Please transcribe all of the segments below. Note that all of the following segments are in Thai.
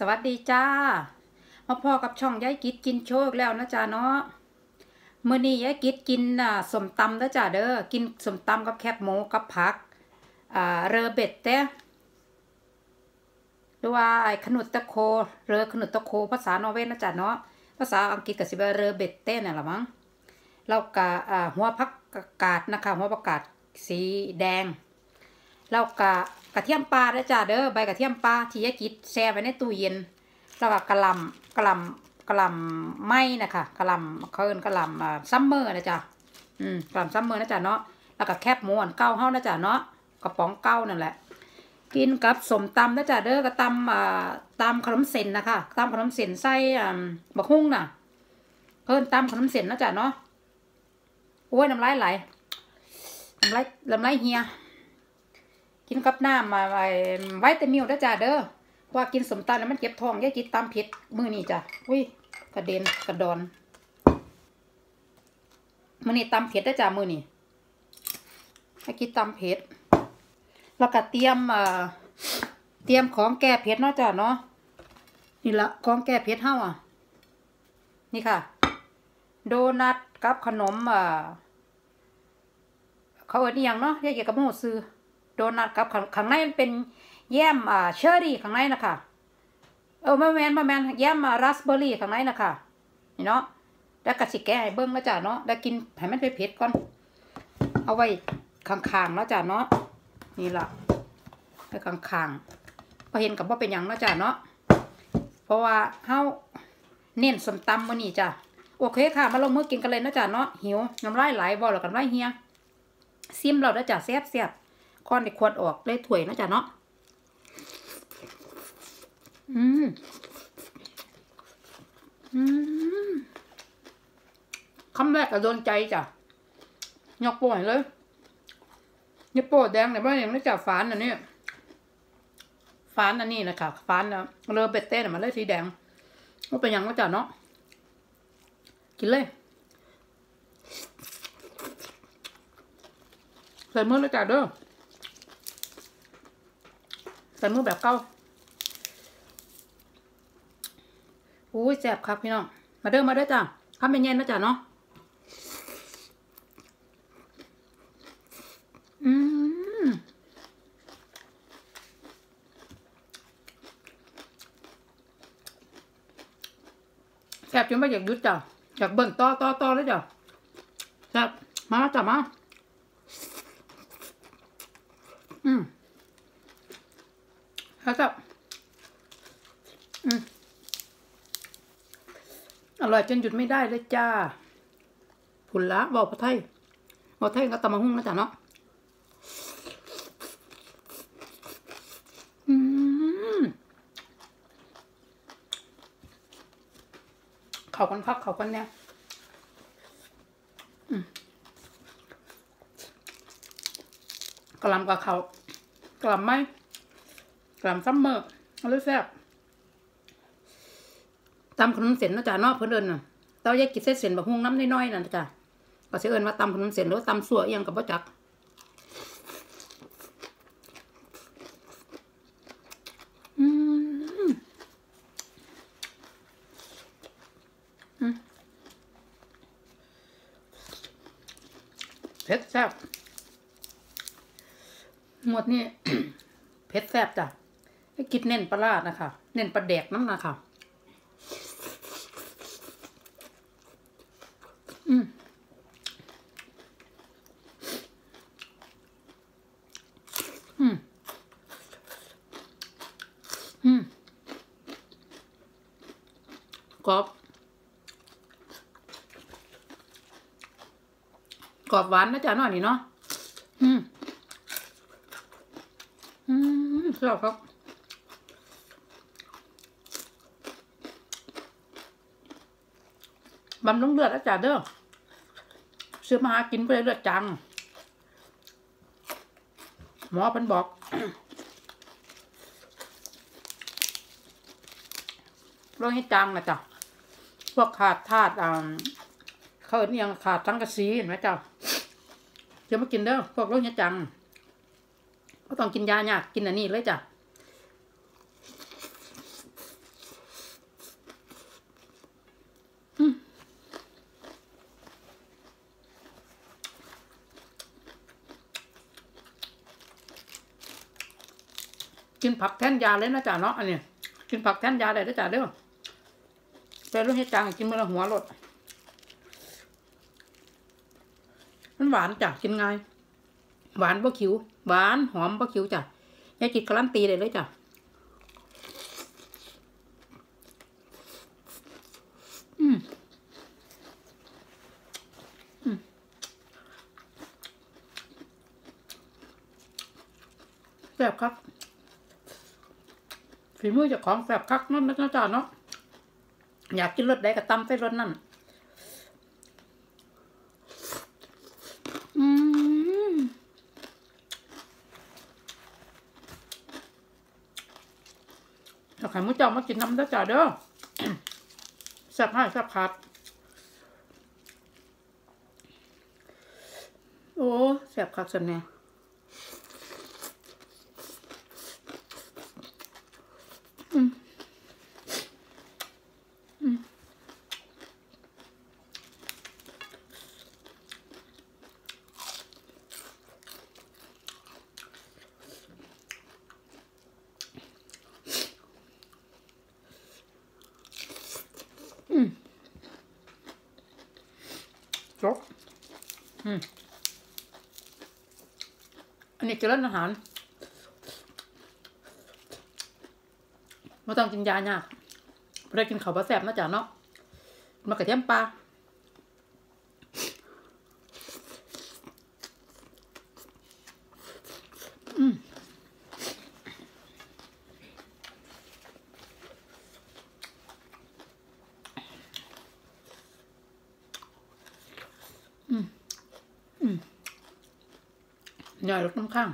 สวัสดีจ้า มาพอกับช่องยายกิดกินโชคแล้วนะจ้าเนาะเมื่อนี้ยายกิดกินอ่าสมตำนะจ้าเด้อกินสมตำกับแคบหมูกับผักอ่าเรอเบ็ดเต้หรือว่าขนุนตะโคเรือขนุนตะโค ภาษานอร์เวย์นะจ้าเนาะภาษาอังกฤษก็สิว่าเรอเบ็ดเต้นี่นละมั้งแล้วก็อ่าหัวผักกาดนะคะหัวผักกาดสีแดง แล้วก็กระเทียมปลาด้วยจ้าเด้อใบกระเทียมปลาที่ยากิดแช่ไว้ในตู้เย็นแล้วก็กระหลำกระหลำกระหลำไม้นะคะกระหลำเขาเอิ้นกระหลำอ่าซัมเมอร์นะจ๊ะอืมกระหลำซัมเมอร์นะจ๊ะเนาะแล้วก็แคบหมูอันเก้าเฮานะจ๊ะเนาะกระป๋องเก้านั่นแหละ กินกับสมตำนะจ๊ะเด้อก็ตำอ่าตำขนมเส้นนะคะตำขนมเส้นใส่อ่าบักฮุ่งน่ะเพิ่นตำขนมเส้นนะจ๊ะเนาะโอ้ยน้ำลายไหลน้ำลายน้ำลายเฮีย กินกับน้ำมาไว้แต่มิวนะจ้าเด้อว่ากินสมตำแล้วมันเจ็บทองอย่ากินตำเผ็ดมือนี่จ้ะอุ้ยกระเด็นกระดอนมือนี่ตำเผ็ดนะจ้ามือนี่ให้กินตำเผ็ดแล้วก็เตรียมเตรียมของแก้เผ็ดเนาะจ้าเนาะนี่ละของแก้เผ็ดเฮาอะ นี่ค่ะ โดนัทกับขนมเอ่อเขาเอิ้นอหย่างเนาะเรียกเกี่ยวกับโมซื้อ โดนัทกับข้างในมันเป็นแยมอ่าเชอร์รี่ข้างในนะคะเออมาแมนมาแมนแยมอ่าราสเบอร์รี่ข้างในนะคะนี่เนาะแล้วก็สิแกะให้เบิ้งแล้วจ้ะเนาะแล้วกินให้มันเผ็ดก่อน เอาไว้ข้างๆแล้วจ้ะเนาะนี่ล่ะไว้ข้างๆพอเห็นกับว่าเป็นหยังแล้วจ้ะเนาะเพราะว่าเฮาเน้นสมตำมื้อนี้จ้ะโอเคค่ะ มาลงมือกินกันเลยนะจ้ะเนาะหิวน้ำลายไหลบ่แล้วกันไรเฮียซิมเราแล้วจ้ะแซ่บๆ ก้อนในขวดออกเลยถ้วยนะจ๊ะเนาะอืมอืมคำแรกก็โดนใจจ้ะยกโป่งเลยยกโป่แดงเนี่ยว่าอย่างนี้จ้ะฟานอันนี้ฟานอันนี้นะคะฟานนะเรือเบ็ดเต้นมันเลยสีแดงว่าเป็นยังก็จ้ะเนาะกินเลยใส่มือเลยจ้ะเด้อ ใส่มือแบบเก่าอุ้ยแซ่บครับพี่น้อง มาเด้อมาเด้อจ้ะข้ามเป็นเย็นนะจ้ะเนาะอืมแซ่บจนไม่อยากหยุดจ้ะอยากเบิ่งต่อต่อต่อเลยจ้ะแซ่บมาจ้ะมาอืม แล้วก็อร่อยจนหยุดไม่ได้เลยจ้าผุนละบอกพระไทยบอกไทยก็ตำมาหุ้งนะจ๊ะเนาะเขากันพักเขากันเนี่ยกระลำกับเขากระลำไหม กลำซัมเมอร์เอาเลยแซ่บตำขนมเส้นนะจ๊ะเนอกเพื่อนเอิญน่ะเต้าแยกกินเส้นเส้นแบะฮุงน้ำน้อยๆน่ะนจ๊ะก็เสิเอิญว่าตำขนมเส้นหรือว่าตำสั่วเอียงกับบ่จักเผ็ดแซ่บหมดนี่เผ็ดแซ่บจ้ะ ให้กินเน้นปลาร้านะคะ เน้นปลาแดกน้ำนะคะอืมอืมอืมกรอบกรอบหวานนะจ๊ะหน่อยนี่เนาะอืมอืมชอบครับ บำรุงเลือดอาจารย์เด้อซื้อมาหากินเพื่อเลือดจัง หมอเพิ่นบอก โรคให้จังนะจ๊ะพวกขาดธาตุอ่าเขาเอิ้นยังขาดสังกะสีเห็นไหมจ๊ะเดี๋ยวมากินเด้อพวกโรคให้จังก็ต้องกินยายากกินอันนี้เลยจ้ะ กินผักแท่นยาเลยนะจ๊ะเนาะอันนี้กินผักแท่นยาได้ด้วยจ้ะเด้อแต่รู้ให้จังกินมื่อละหัวรดมันหวานจ้ะกินง่ายหวานบ่คิวหวานหอมบ่คิวจ้ะยายจิตการันตีเลยเลยจ้ะแซ่บครับ ฝีมือจากของแสบคักนั่นนะจ๊ะเนาะอยากกินรสใดก็ตำใส่รสนั่นอืมถ้าใครมุ้เจ้ามากินน้ำได้อจ้ะเด้อแซ่บให้แซ่บขาดโอ้แซ่บคักสันแน่ จบอันนี้เจริญอาหารไม่ต้องกินยายากไม่ได้กินข้าวปลาแซ่บนะจ๊ะเนาะมากระเทียมปลาอืม ยายรถน้ำข้าง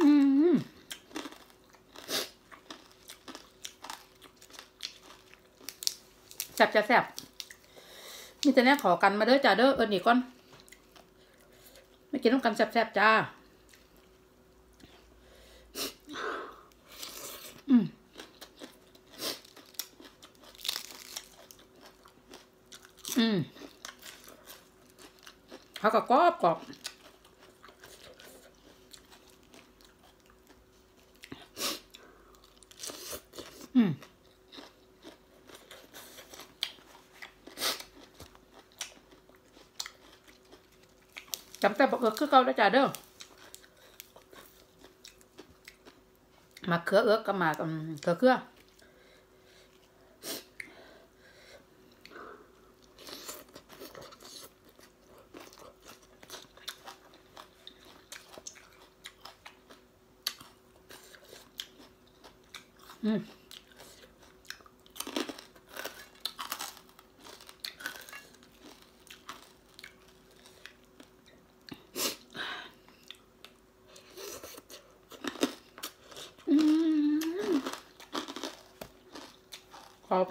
อืมแซ่บจะแซ่บนี่จะแน่ขอกันมาเด้อจ้าเด้อเอิญอีกก่อน ไม่กินต้องกันแซ่บๆจ้า อืม อืมเขาก็กรอบกรอบอืมจำแต่บอกเออคือเก่าแล้วจ้าเด้อมาเขือเอือกกับมากับเขือเขืออื อบ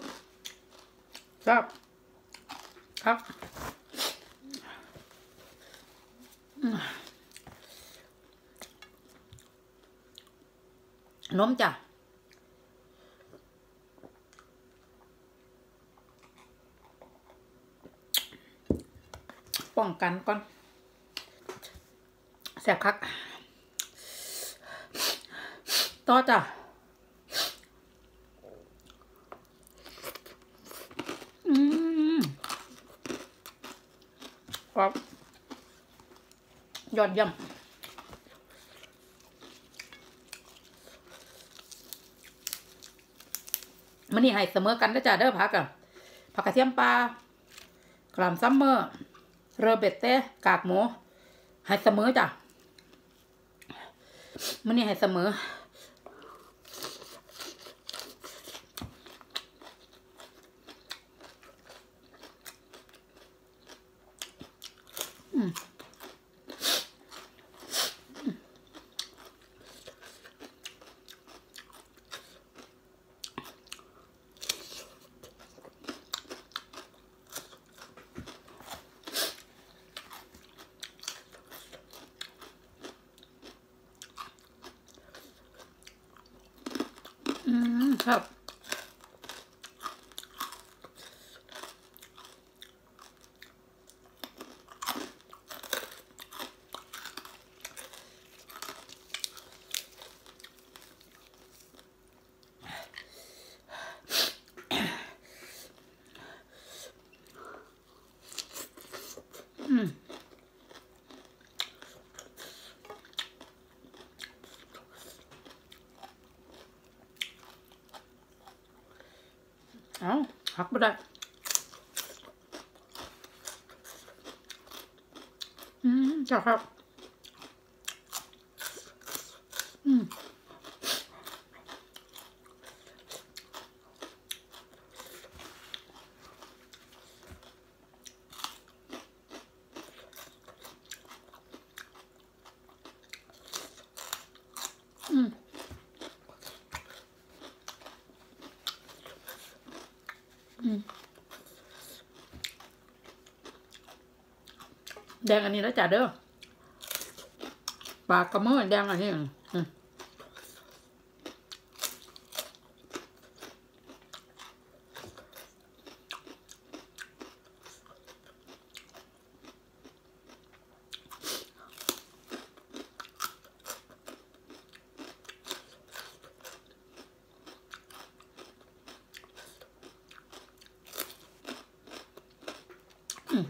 ครับครับอืมนมจ้ะป้องกันก่อนแสบคัก ต่อจ้ะ อืม ครับยอดเยี่ยมมันนี่ให้เสมอกันนะจ้ะเด้อผักอะผักกระเทียมปลากรามซัมเมอร์เรเบตเต้กากหมูให้เสมอจ้ะมันนี่ให้เสมอ อืมอืมครับ อ อืม พักไม่ได้ อืมจ้าครับ อืม อืม อืม แดงอันนี้แล้วจ้ะเด้อปากกระเมื่อแดงอันนี้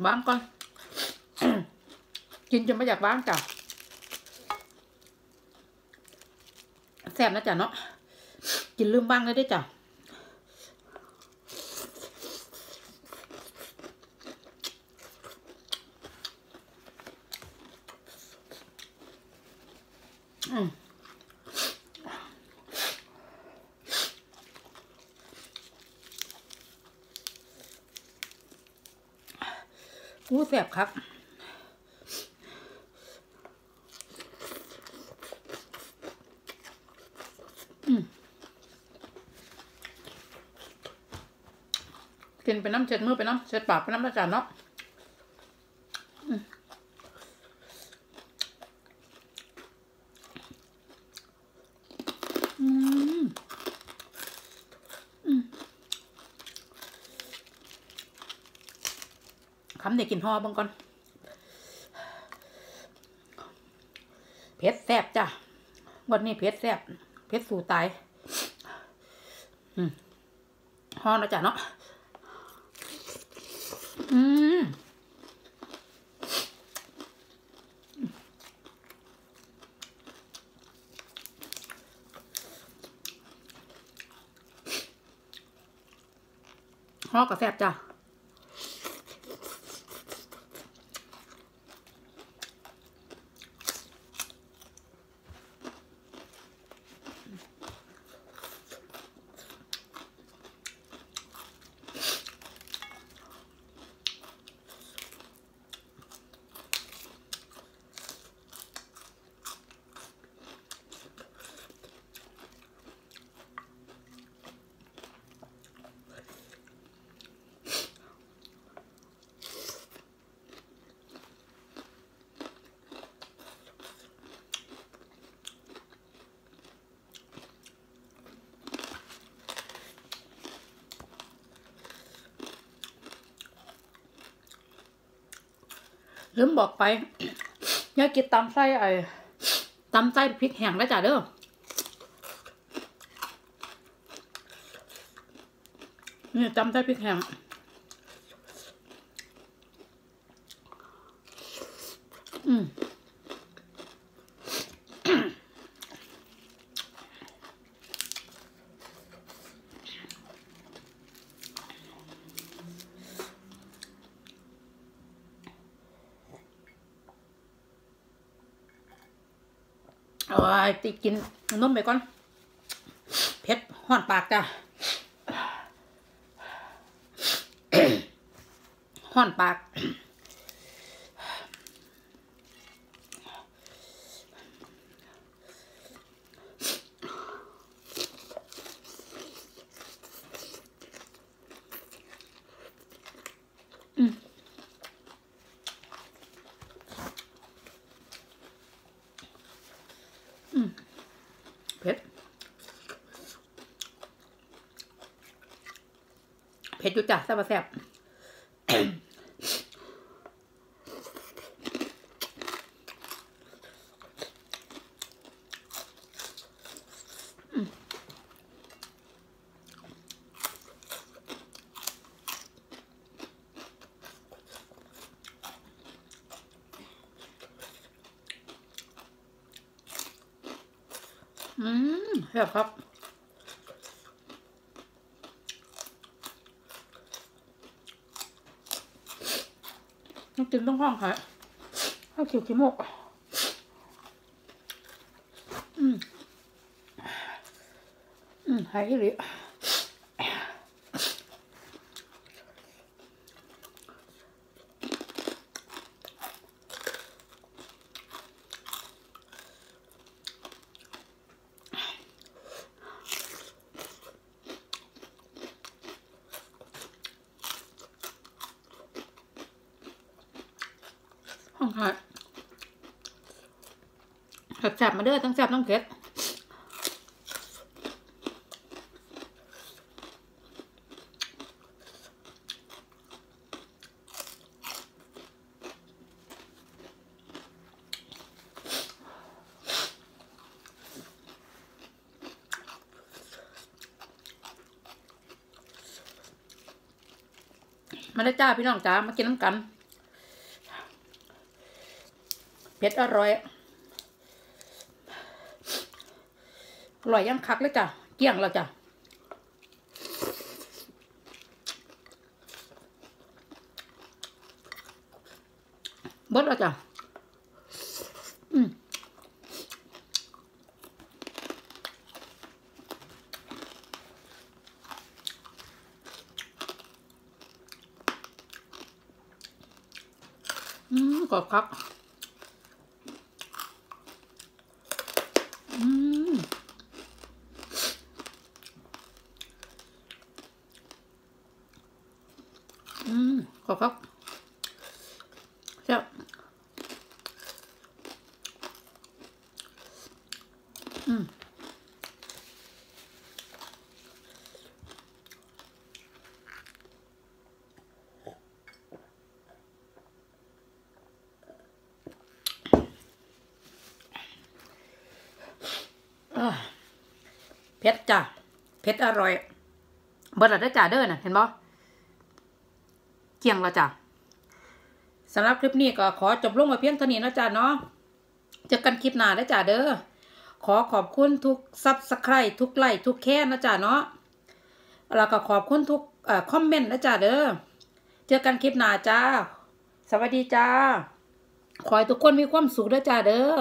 บ้างก่อน กินจนไม่อยากบ้างจ้ะแซ่บนะจ๊ะเนาะกินลืมบ้างเลยได้จ้ะอืมอู้แซ่บครับ กินไปน้ำเช็ดมือไปน้ำเช็ดปากไปน้ำนะจ๊ะเนาะคำเด็กกินห่อบางก่อนเผ็ดแซ่บจ้ะวันนี้เผ็ดแซ่บเผ็ดสู่ตายอืมห่อนะจ๊ะเนาะ อืม ฮอกกับแซบจ้ะ ลืมบอกไปอย่ากินตำไส้ไอ้ตำไส้พริกแห้งแล้วจ้ะเด้อนี่ตำไส้พริกแห้ง เอาไอ้ติกินนมไปก่อนเผ็ดห่อนปากจ้ะห่อนปาก ดอยู่จ้ะแซ่บแซ่บอืมแซ่บครับ กินต้องห้องค่ะข้าวเขียวขี้มกอืม อืมหายเลย ค่ะแซ่บๆมาเด้อทั้งแซ่บทั้งเผ็ดมาได้จ้าพี่น้องจ้ามากินน้ำกัน เผ็ดอร่อย อร่อยยังคักเลยจ้ะ เกลี้ยงแล้วจ้ะเบิดแล้วจ้ะ อืมอืมกรอบครับ อืม อืมกรอบครับเจ้าอืม อ่า เผ็ดจ้ะเผ็ดอร่อยเบิดและเด้จ้าเด้อน่ะเห็นบ่เกี่ยงละจ้ะสำหรับคลิปนี้ก็ขอจบลงมาเพียงเท่านี้นะจ้าเนาะเจอกันคลิปหน้าเด้จ้าเด้อขอขอบคุณทุก subscribe ทุกไลค์ทุกแชร์นะจ้าเนาะแล้วก็ขอบคุณทุก comment นะจ้าเด้อเจอกันคลิปหน้าจ้า สวัสดีจ้า ขอให้ทุกคนมีความสุขด้จ้าเด้อ